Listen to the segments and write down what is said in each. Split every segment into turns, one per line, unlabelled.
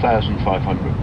2,500.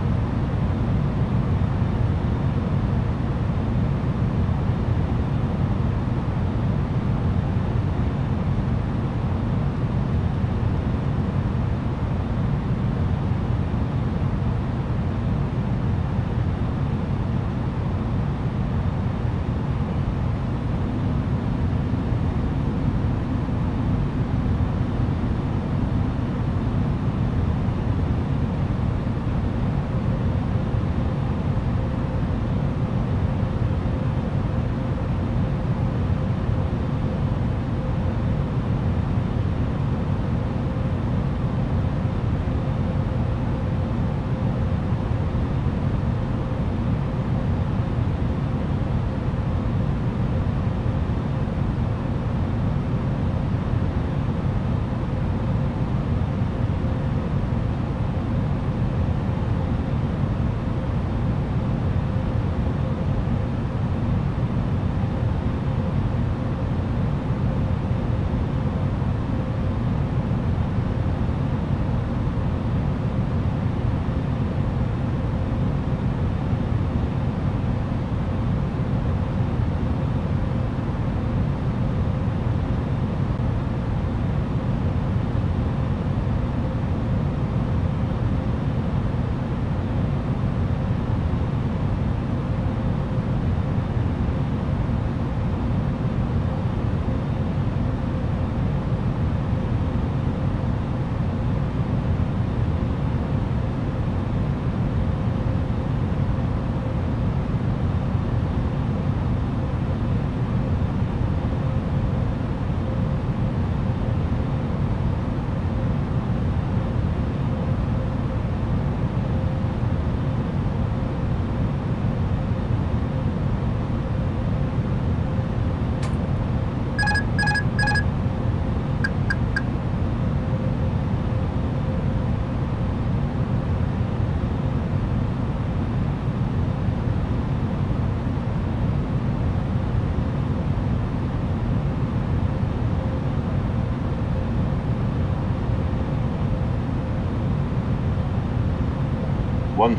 One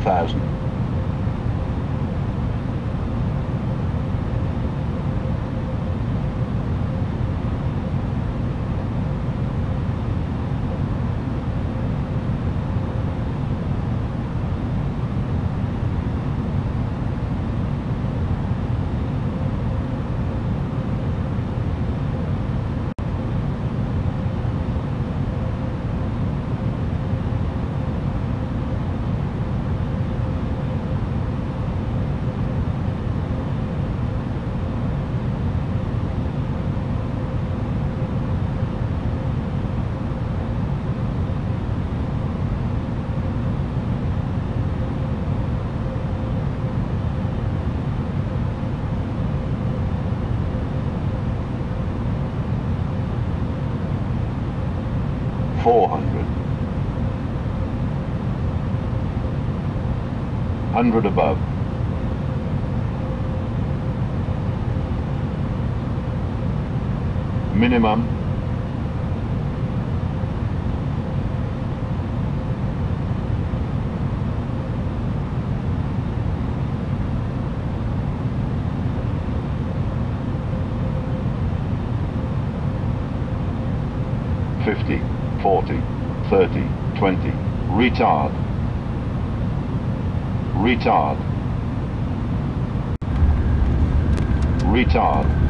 thousand. Four hundred. Hundred above. Minimum. Fifty, forty, thirty, twenty. Retard. Retard. Retard.